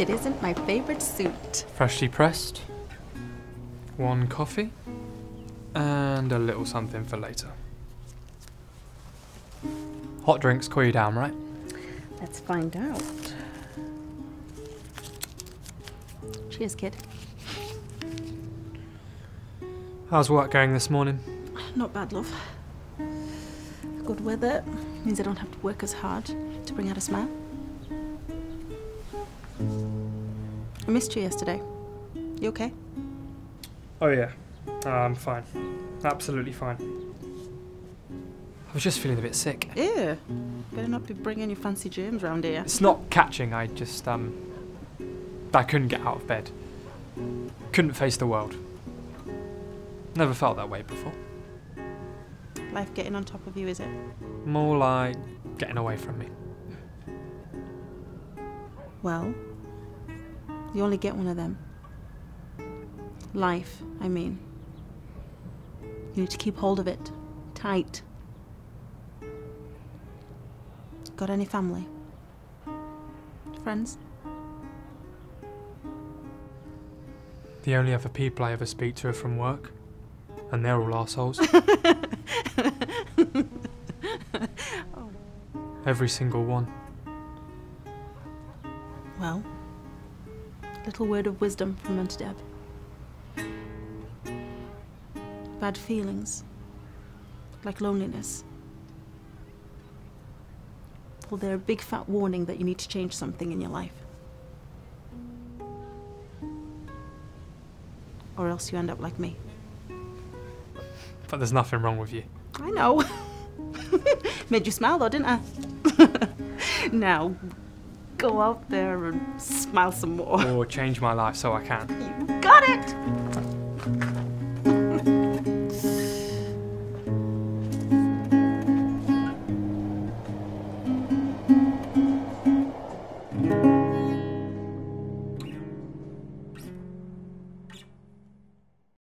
It isn't my favorite suit. Freshly pressed. One coffee. And a little something for later. Hot drinks cool you down, right? Let's find out. Cheers, kid. How's work going this morning? Not bad, love. Good weather means I don't have to work as hard to bring out a smile. I missed you yesterday. You okay? Oh yeah, I'm fine. Absolutely fine. I was just feeling a bit sick. Yeah. Better not be bringing your fancy germs round here. It's not catching, I just, um. I couldn't get out of bed. Couldn't face the world. Never felt that way before. Life getting on top of you, is it? More like getting away from me. Well, you only get one of them. Life, I mean. You need to keep hold of it. Tight. Got any family? Friends? The only other people I ever speak to are from work. And they're all assholes. Every single one. Well, little word of wisdom from Auntie Deb. Bad feelings, like loneliness. Well, they're a big fat warning that you need to change something in your life. Or else you end up like me. But there's nothing wrong with you. I know. Made you smile though, didn't I? now, go out there and smile some more. Or change my life so I can. You got it!